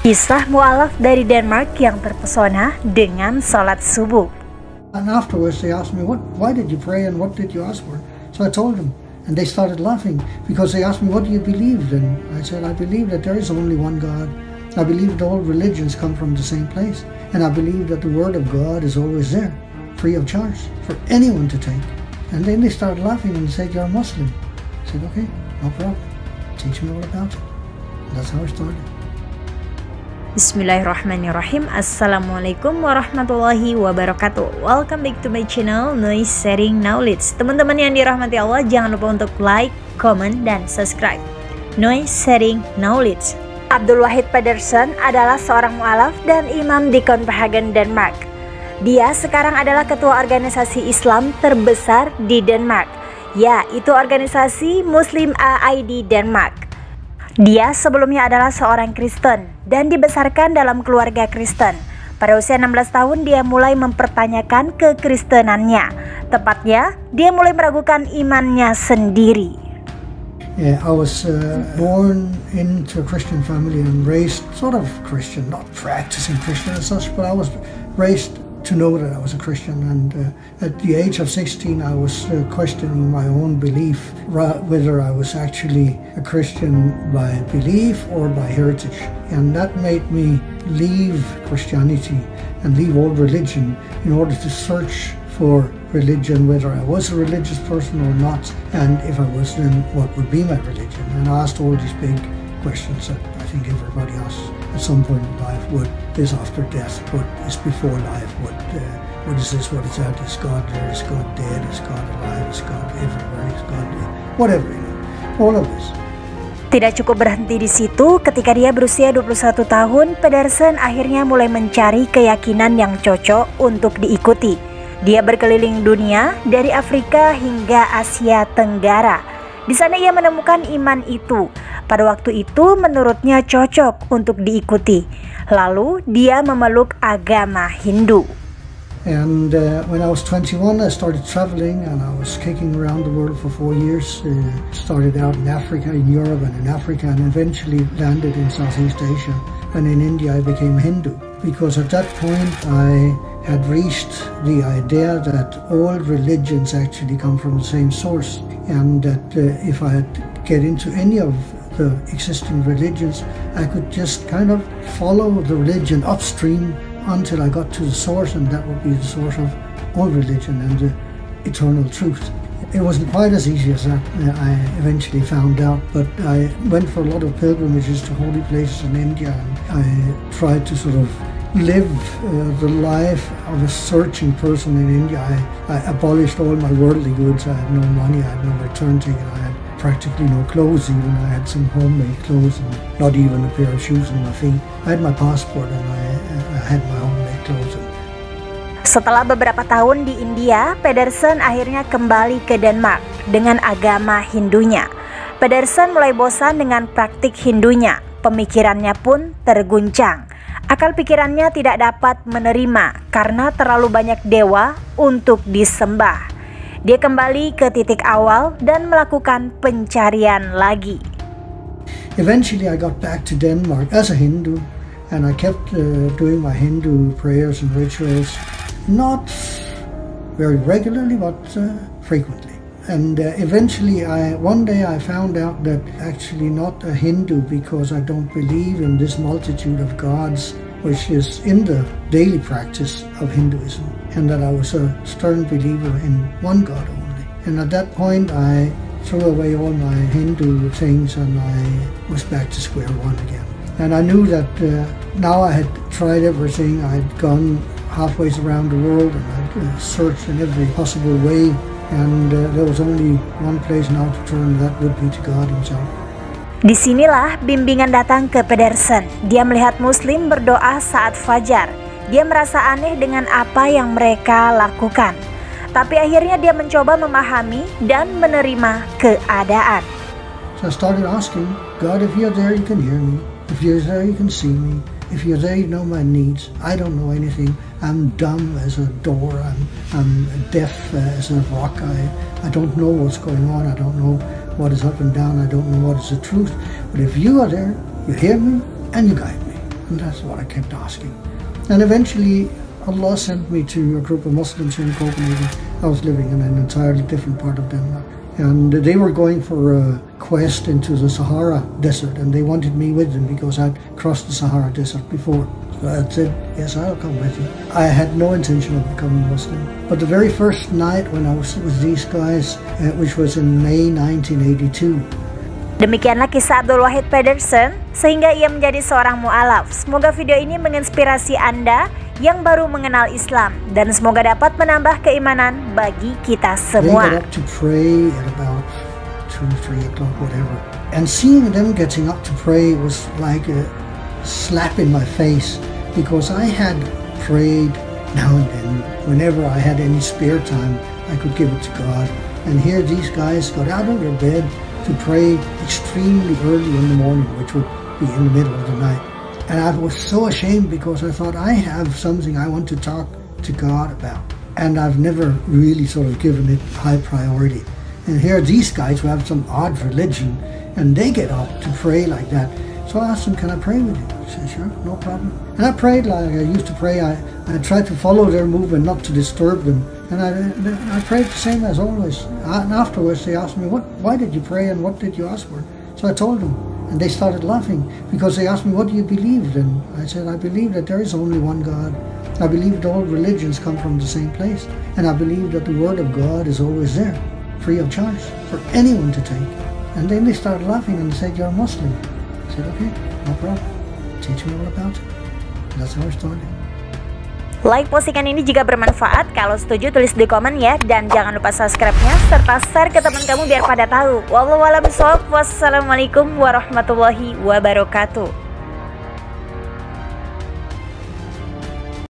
Kisah mualaf dari Denmark yang terpesona dengan salat subuh. And afterwards they asked me, what, why did you pray and what did you ask for? So I told them. And they started laughing because they asked me, what do you believe? And I said, I believe that there is only one God. I believe that all religions come from the same place. And I believe that the Word of God is always there, free of charge, for anyone to take. And then they started laughing and said, you're a Muslim. I said, okay, no problem. Teach me all about it. And that's how I started. Bismillahirrahmanirrahim. Assalamualaikum warahmatullahi wabarakatuh. Welcome back to my channel Noise Sharing Knowledge. Teman-teman yang dirahmati Allah Jangan lupa untuk like, comment, dan subscribe. Noise Sharing Knowledge. Abdul Wahid Pedersen adalah seorang mu'alaf dan imam di Copenhagen, Denmark. Dia sekarang adalah ketua organisasi Islam terbesar di Denmark Ya, itu organisasi Muslim AID Denmark dia sebelumnya adalah seorang Kristen dan dibesarkan dalam keluarga Kristen. Pada usia 16 tahun dia mulai mempertanyakan kekristenannya. Tepatnya, dia mulai meragukan imannya sendiri. Yeah, I was uh, born into a Christian family and raised sort of Christian, not practicing Christian as such, but I was raised to know that I was a Christian. And uh, at the age of 16, I was uh, questioning my own belief, whether I was actually a Christian by belief or by heritage. And that made me leave Christianity and leave all religion in order to search for religion, whether I was a religious person or not, and if I was, then what would be my religion. And I asked all these big questions that I think everybody asks at some point in life. What is after death? What is before life? What uh, what is this? What is that? Is God there? Is God dead? Is God alive? Is God everywhere? Is God dead? Whatever, you know. All of this. Tidak cukup berhenti di situ, ketika dia berusia 21 tahun, Pedersen akhirnya mulai mencari keyakinan yang cocok untuk diikuti. Dia berkeliling dunia dari Afrika hingga Asia Tenggara. Di sana ia menemukan iman itu, pada waktu itu menurutnya cocok untuk diikuti. Lalu dia memeluk agama Hindu. And uh, when I was 21, I started traveling and I was kicking around the world for four years. Uh, started out in Africa, in Europe, and in Africa, and eventually landed in Southeast Asia. And in India, I became Hindu because at that point I had reached the idea that all religions actually come from the same source, and that uh, if I get into any of the existing religions, I could just kind of follow the religion upstream until I got to the source, and that would be the source of all religion and the eternal truth. It wasn't quite as easy as that, I eventually found out, but I went for a lot of pilgrimages to holy places in India, and I tried to sort of live uh, the life of a searching person in India. I, I abolished all my worldly goods. I had no money, I had no return ticket, I had practically no clothes even. I had some homemade clothes and not even a pair of shoes on my feet. I had my passport and I, I had my homemade clothes. Setelah beberapa tahun di India, Pedersen akhirnya kembali ke Denmark dengan agama Hindunya. Pedersen mulai bosan dengan praktik Hindunya. Pemikirannya pun terguncang. Akal pikirannya tidak dapat menerima karena terlalu banyak dewa untuk disembah. Dia kembali ke titik awal dan melakukan pencarian lagi. Eventually I got back to Denmark as a Hindu and I kept uh, doing my Hindu prayers and rituals not very regularly but uh, frequently. And uh, eventually, I one day I found out that actually not a Hindu because I don't believe in this multitude of gods which is in the daily practice of Hinduism, and that I was a stern believer in one God only. And at that point, I threw away all my Hindu things and I was back to square one again. And I knew that uh, now I had tried everything, I'd gone halfway around the world and I'd uh, searched in every possible way, and uh, there was only one place now to turn, that would be to God Himself. Di sinilah bimbingan datang ke Pedersen. Dia melihat Muslim berdoa saat fajar. Dia merasa aneh dengan apa yang mereka lakukan. Tapi akhirnya dia mencoba memahami dan menerima keadaan. So I started asking, God, if you're there, you can hear me. If you're there, you can see me. If you're there, you know my needs. I don't know anything. I'm dumb as a door. I'm, I'm deaf as a rock. I, I don't know what's going on. I don't know what is up and down. I don't know what is the truth. But if you are there, you hear me and you guide me. And that's what I kept asking. And eventually, Allah sent me to a group of Muslims in Copenhagen. I was living in an entirely different part of Denmark. And they were going for a quest into the Sahara Desert, and they wanted me with them because I'd crossed the Sahara Desert before. I said, Yes, I'll come with you. I had no intention of becoming Muslim. But the very first night when I was with these guys, uh, which was in May 1982, Demikianlah kisah Abdul Wahid Pedersen sehingga ia menjadi seorang mu'alaf. Semoga video ini menginspirasi Anda yang baru mengenal Islam dan semoga dapat menambah keimanan bagi kita semua. They got up to pray at about two, three o'clock, whatever. And seeing them getting up to pray was like a slap in my face because I had prayed now and then. Whenever I had any spare time, I could give it to God. And here these guys got out of their bed to pray extremely early in the morning, which would be in the middle of the night. And I was so ashamed because I thought I have something I want to talk to God about. And I've never really sort of given it high priority. And here are these guys who have some odd religion and they get up to pray like that. So I asked them, can I pray with you? He said, sure, no problem. And I prayed like I used to pray. I, I tried to follow their movement, not to disturb them. And I, I prayed the same as always. And afterwards they asked me, what, why did you pray and what did you ask for? So I told them. And they started laughing because they asked me, what do you believe? And I said, I believe that there is only one God. I believe that all religions come from the same place. And I believe that the Word of God is always there, free of charge, for anyone to take. And then they started laughing and said, you're a Muslim. I said, okay, no problem. Teach me all about it. That's how I started. Like postingan ini jika bermanfaat, kalau setuju tulis di komen ya dan jangan lupa subscribe-nya serta share ke teman kamu biar pada tahu. Wallahualam Wassalamualaikum warahmatullahi wabarakatuh.